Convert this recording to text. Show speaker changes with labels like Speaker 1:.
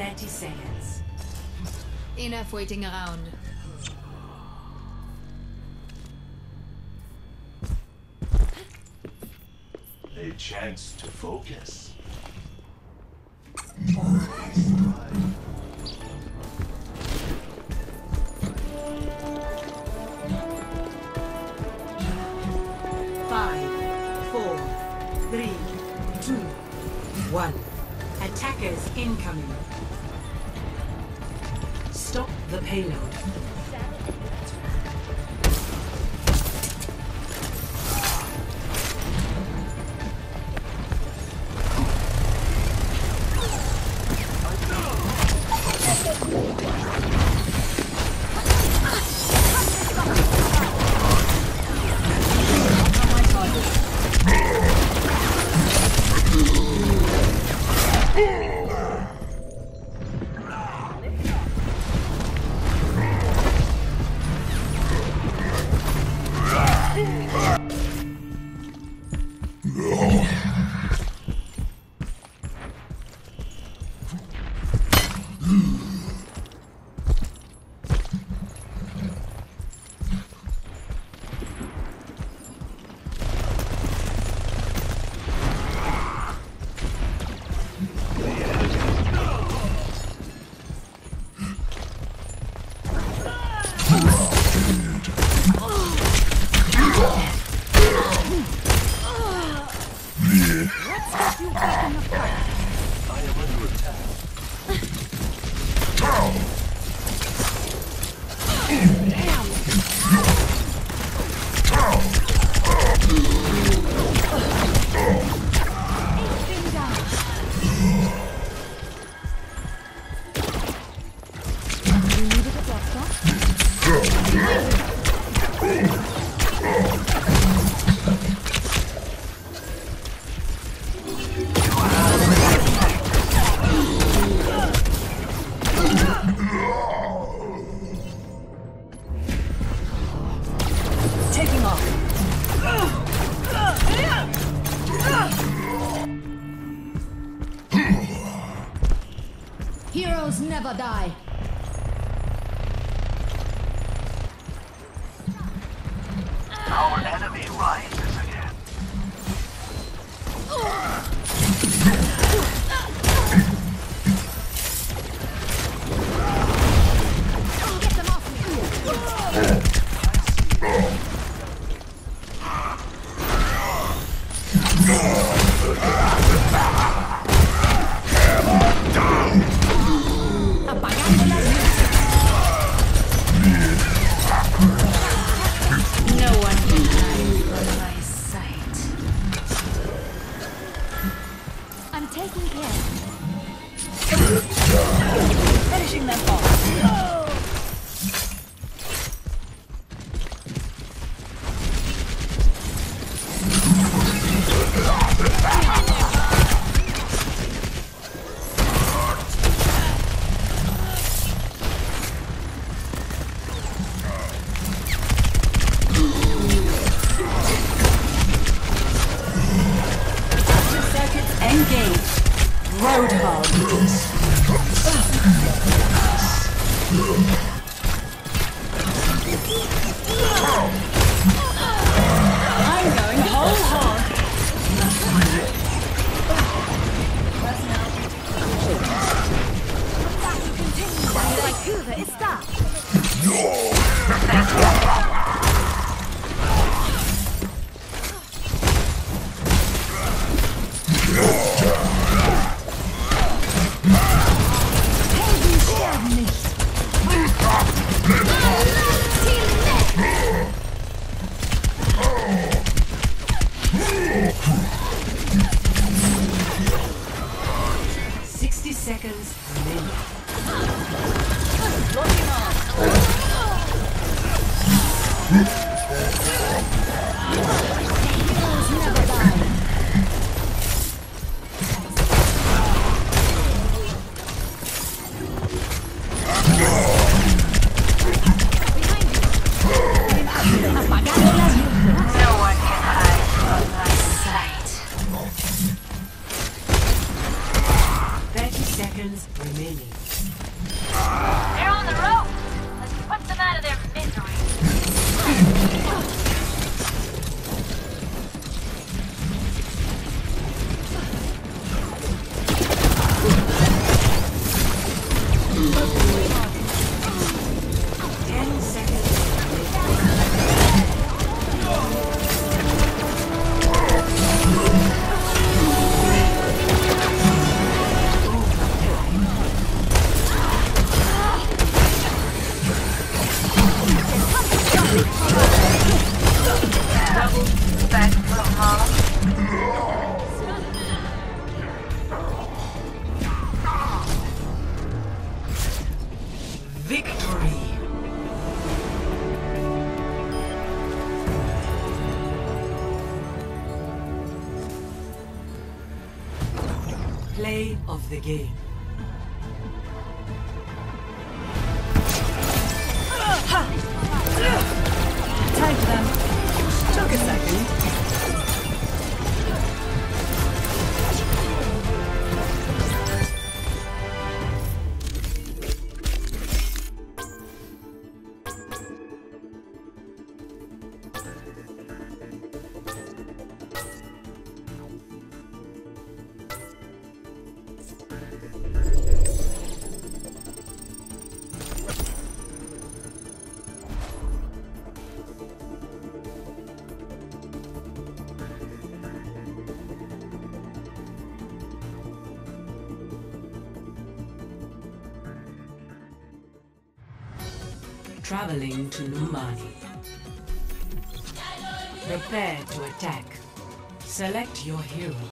Speaker 1: 30 seconds.
Speaker 2: Enough waiting around.
Speaker 3: A chance to focus.
Speaker 1: Five, four, three, two, one. Attackers incoming. Stop the payload. Damn!
Speaker 2: Taking off. Heroes never die.
Speaker 1: Seconds remaining.
Speaker 2: Apagar
Speaker 1: Play of the game.
Speaker 2: Tag them. Took a second.
Speaker 1: Traveling to Numbani. Prepare to attack. Select your hero.